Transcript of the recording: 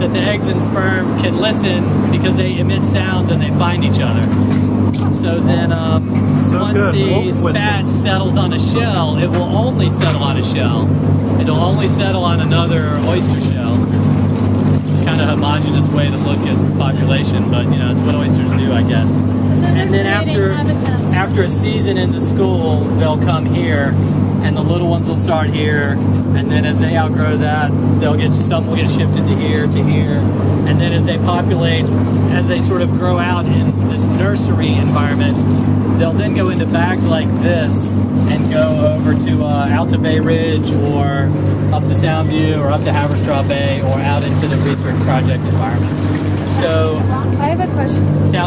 that the eggs and sperm can listen because they emit sounds and they find each other. So then, um, So once good. the Wolf whistles. spat settles on a shell, it will only settle on a shell. It'll only settle on another oyster shell. Kind of homogenous way to look at population, but you know, it's what oysters do, I guess. And then after after a season in the school, they'll come here, and the little ones will start here, and then as they outgrow that, they'll get some will get shifted to here to here, and then as they populate, as they sort of grow out in this nursery environment, they'll then go into bags like this and go over to uh, out to Bay Ridge or up to Soundview or up to Haverstraw Bay or out into the research project environment. So I have a question. Sound